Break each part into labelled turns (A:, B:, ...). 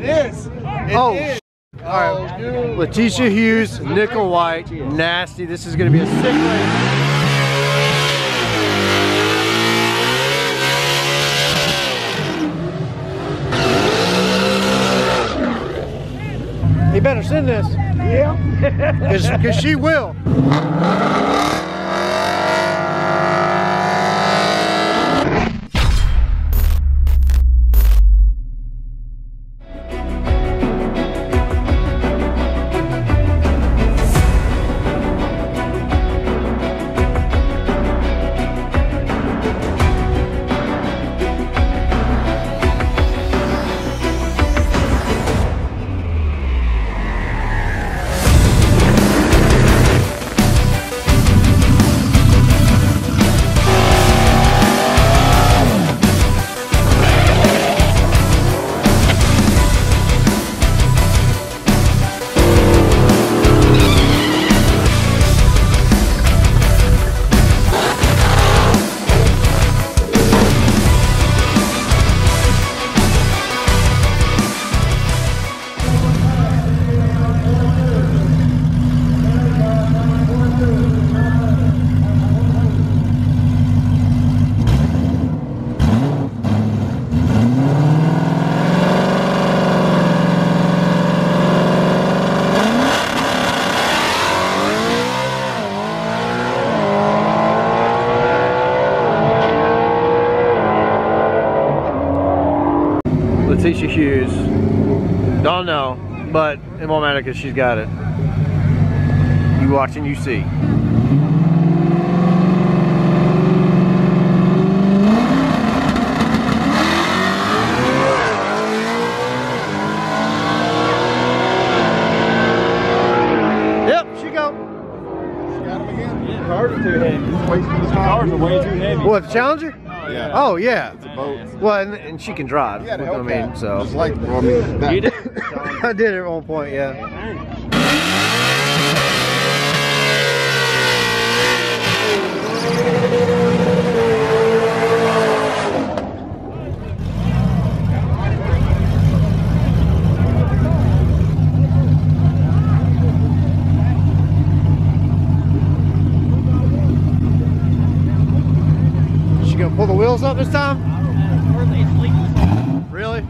A: It is. It
B: Oh,
A: is.
B: All right. Letitia Hughes, nickel white, nasty. This is going to be a sick race. He better send this. Yeah. Because she will. Don't know, but it won't matter because she's got it. You watch and you see. Yep, she go.
A: Cars are too heavy. Cars are way too heavy.
B: What, the Challenger?
A: Yeah.
B: Oh, yeah.
A: It's a boat.
B: Well, and, and she can drive.
A: You got a
B: I mean, so.
A: Just like, well, I mean, that.
C: You did.
B: I did it at one point, yeah. She gonna pull the wheels up this time? Really?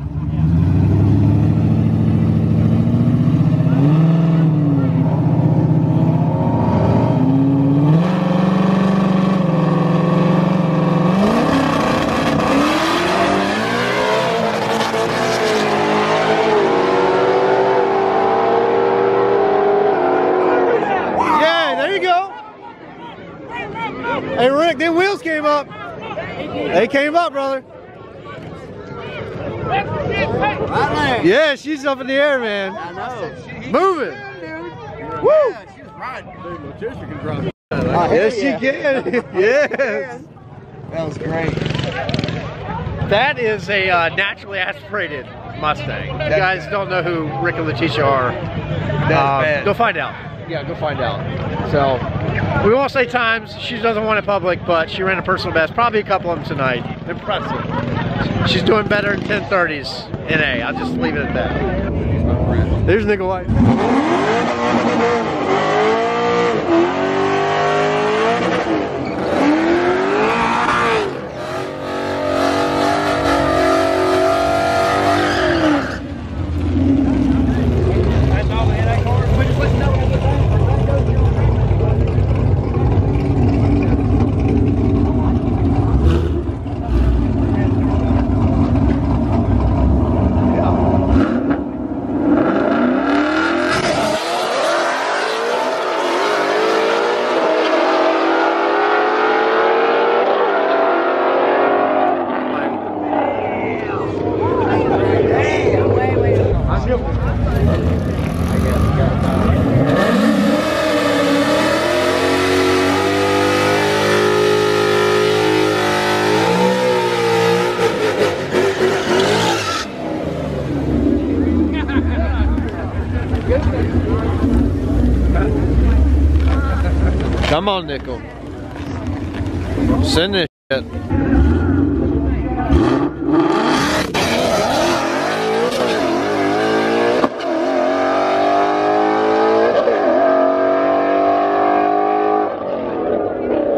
B: Yeah, there you go. Hey Rick, them wheels came up. They came up, brother. Yeah, she's up in the air, man.
A: I know.
B: Moving. Woo!
A: She was riding. Letitia can drive.
B: Yes, she can. yes.
A: That was great.
B: That is a uh, naturally aspirated Mustang. If you guys don't know who Rick and Letitia are, uh,
A: bad.
B: go find out. Yeah, go find out. So, we won't say times. She doesn't want it public, but she ran a personal best. Probably a couple of them tonight. Impressive. She's doing better in 1030s in A. I'll just leave it at that. There's Nickel Come on nickel. Send this shit.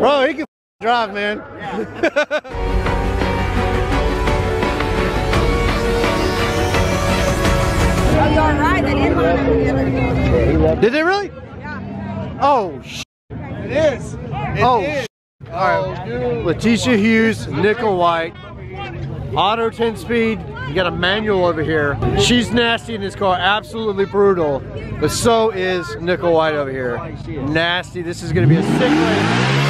C: Bro, he can drive, man. Yeah.
B: Did it really?
C: Yeah.
B: Oh, sh-
A: It oh. is.
B: oh. sh- All right. Letitia Hughes, nickel white, auto 10 speed. You got a manual over here. She's nasty in this car, absolutely brutal. But so is nickel white over here. Nasty. This is going to be a sick race.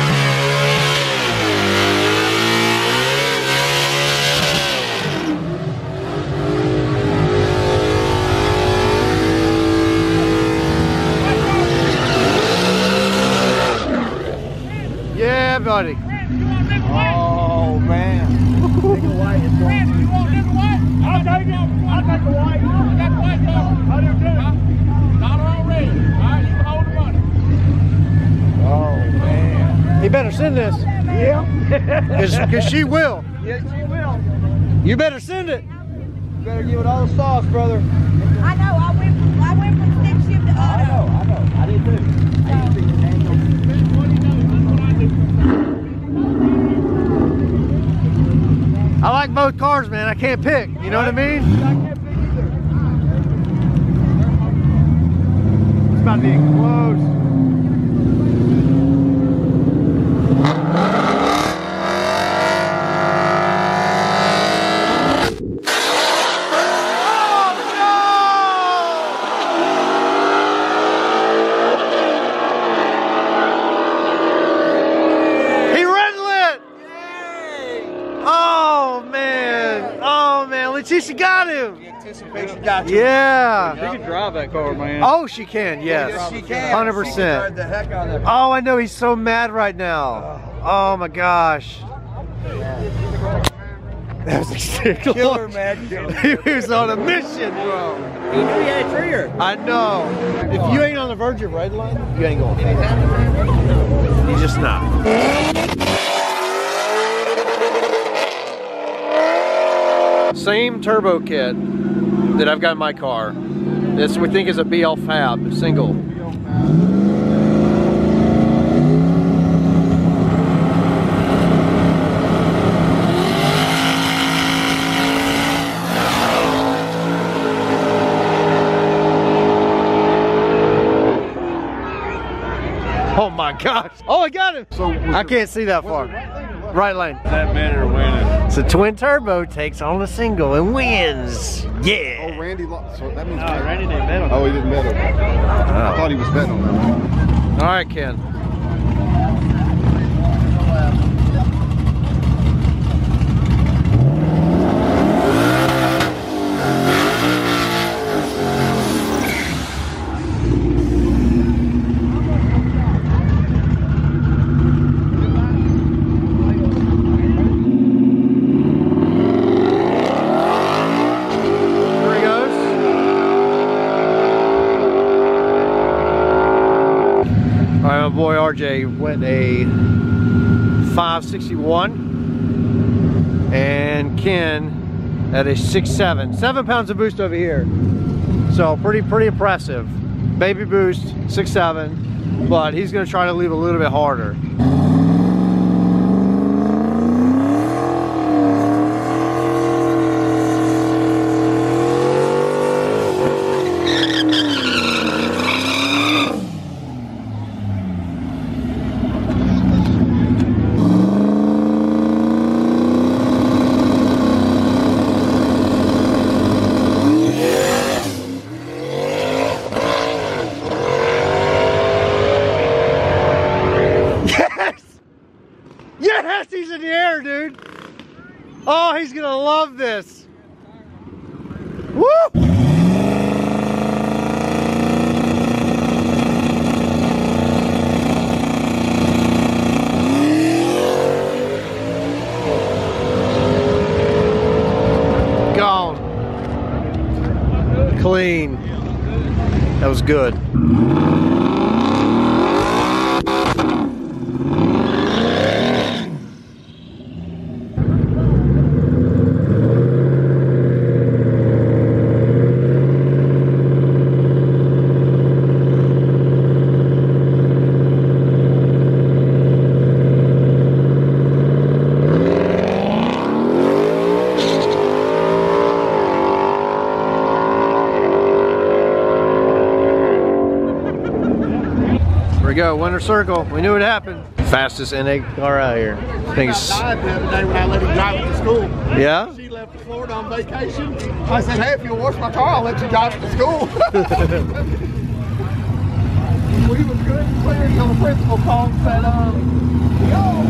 B: Yeah, buddy.
A: Oh man. Nickel white is going to.
D: I'll take it. I'll take the white. I got the white dog. I do too. Dollar on red. All right, you can hold the money.
A: Oh man.
B: You better send this.
A: Yeah.
B: Because she will.
A: yes, you will.
B: You better send it.
A: You better give it all the sauce, brother.
C: I know. I went from, I went from stick shift to
A: I know.
C: auto.
A: I know. I did too. I used to be the Daniel.
D: What do you know? That's what I.
B: I like both cars, man. I can't pick. You know what I mean?
A: I can't pick either.
B: It's about to be close. He red lit! Oh man! Oh man! Leticia got him!
A: Anticipation got you.
B: Yeah!
A: She can drive that car, man.
B: Oh, she can, yes.
A: Yes, she can.
B: Hundred
A: She can
B: percent.
A: drive the heck out of that.
B: Oh, I know he's so mad right now. Oh my gosh. That was a sick
A: Killer,
B: look.
A: man. Killer.
B: He was on a mission, bro.
A: He knew he had a trigger.
B: I know. If you ain't on the verge of red line, you ain't going. You just not. Same turbo kit that I've got in my car. This we think is a BL Fab single. Oh my gosh. Oh, I got him.
A: So
B: I can't see that far. Right lane.
A: That better winning.
B: So twin turbo takes on a single and wins. Yeah.
E: Oh, Randy lost. So that means
A: No, Randy didn't bet on
E: Oh, he didn't bet on that. I
B: Oh.
E: thought he was betting on that.
B: All right, Ken. There he goes. All right, my boy RJ went a 561 and Ken at a 6'7". Seven pounds of boost over here. So pretty, pretty impressive. Baby boost, 6'7", but he's gonna try to leave a little bit harder. Yes! Yes, he's in the air, dude. Oh, he's gonna love this. Woo! Gone. Clean. That was good. We go, winner circle. We knew it happened. Fastest NA car out here. I think
A: died the other day when I let him drive it to school.
B: yeah?
A: She left Florida on vacation. I said, hey, if you'll wash my car, I'll let you drive it to school. we was good and clear until the principal called and said, um, yo,